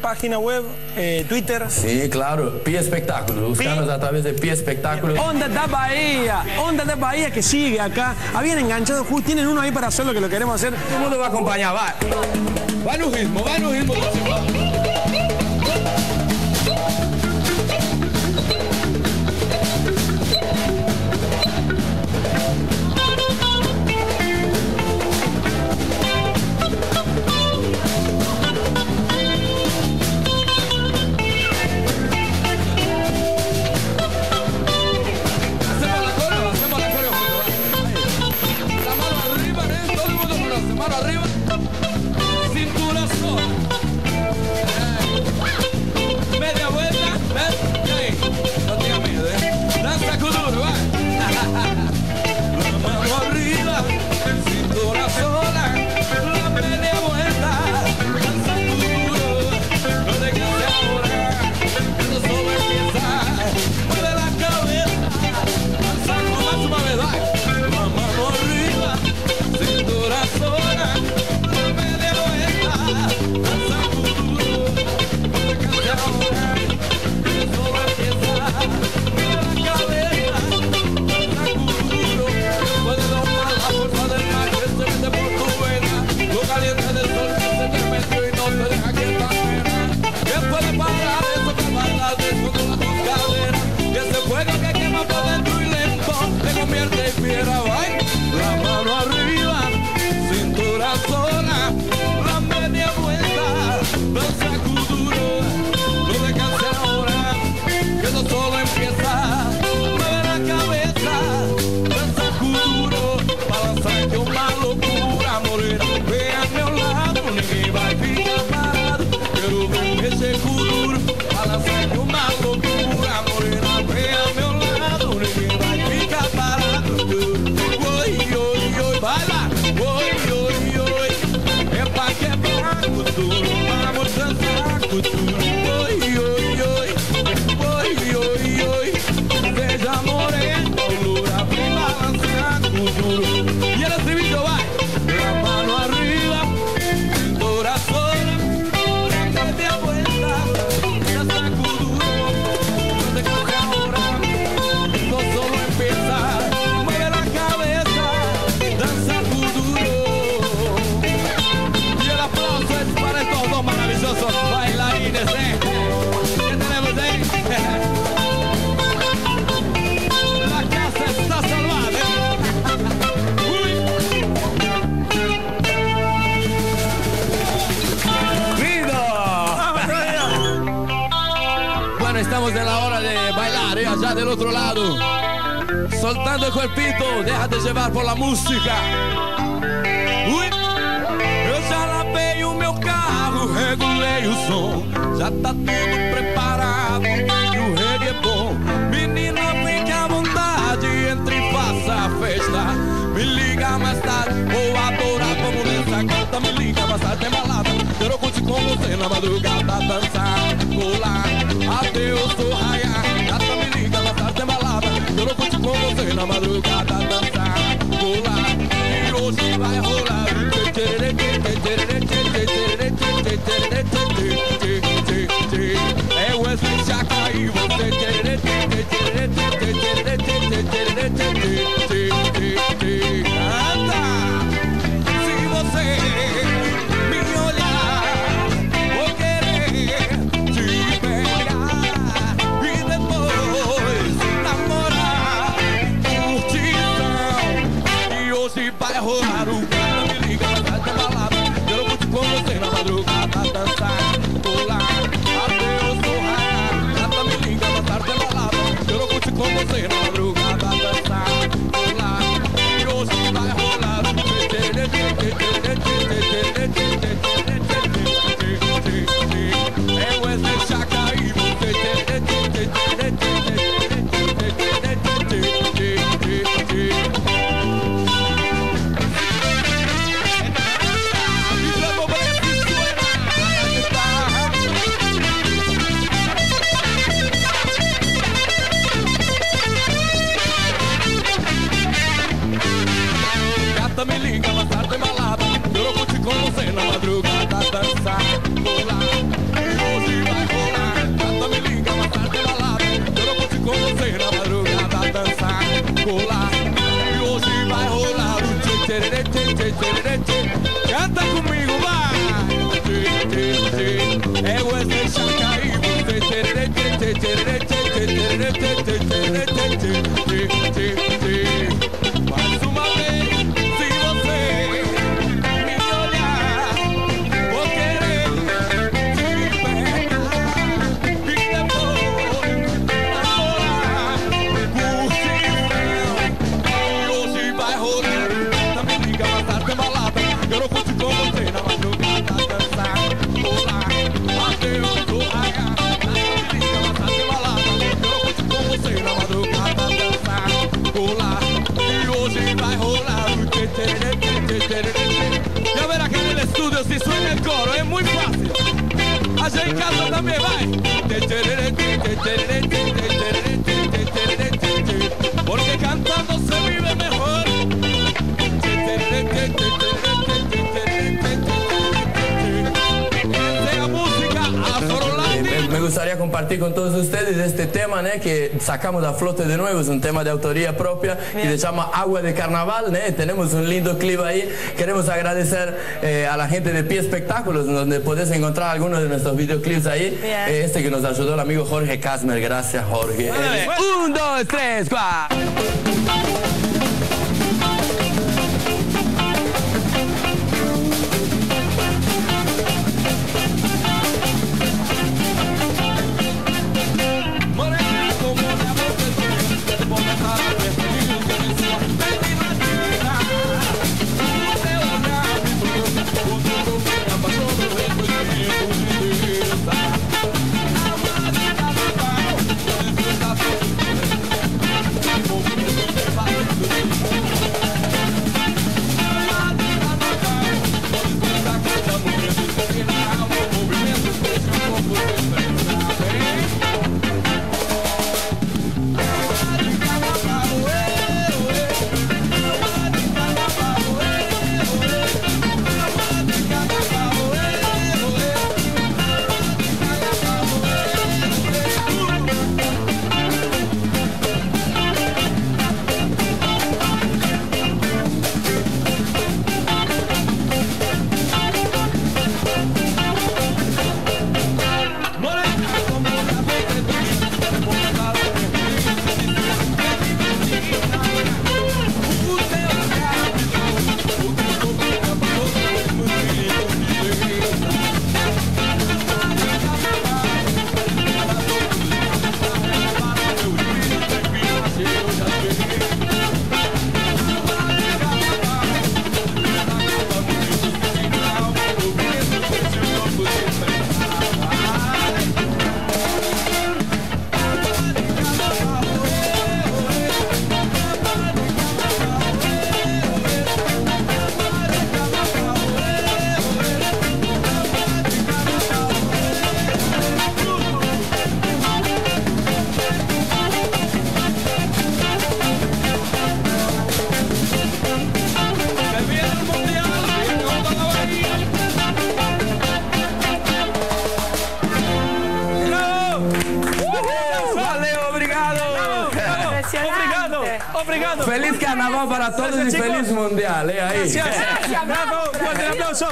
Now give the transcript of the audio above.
página web, eh, Twitter. Sí, claro, Pia Espectáculo. Buscamos a través de Pia Espectáculo. Onda da Bahía, Onda da Bahía que sigue acá. Habían enganchado, justo tienen uno ahí para hacer lo que lo queremos hacer. Todo el mundo va a acompañar, va. Va nujismo, va. corazón del otro lado, soltando el cuerpito, de llevar por la música. Eu já lavei o meu carro, regulei o som, já tá tudo preparado, e o reggae é bom. Menina, fique à vontade, entre e faça a festa. Me liga mais tarde, vou adorar, como nessa canta, me liga mais tarde, tem balada. Quero curtir com você na madrugada, dançar, o adeus, madrugada também. the. Tee, tee, tee, tee, tee, tee, tee, Ya verá que en el estudio si suena el coro, es muy fácil. Allá en casa también va. Gustaría compartir con todos ustedes este tema ¿no? que sacamos a flote de nuevo, es un tema de autoría propia y se llama Agua de Carnaval. ¿no? Tenemos un lindo clip ahí. Queremos agradecer eh, a la gente de Pie Espectáculos, donde podés encontrar algunos de nuestros videoclips ahí. Bien. Eh, este que nos ayudó el amigo Jorge Casmer. Gracias, Jorge. Eh, Un, dos, tres, cuatro. Feliz carnaval para todos y Gracias, chicos. feliz mundial. eh, ahí. Gracias. Bravo, fuerte el aplauso.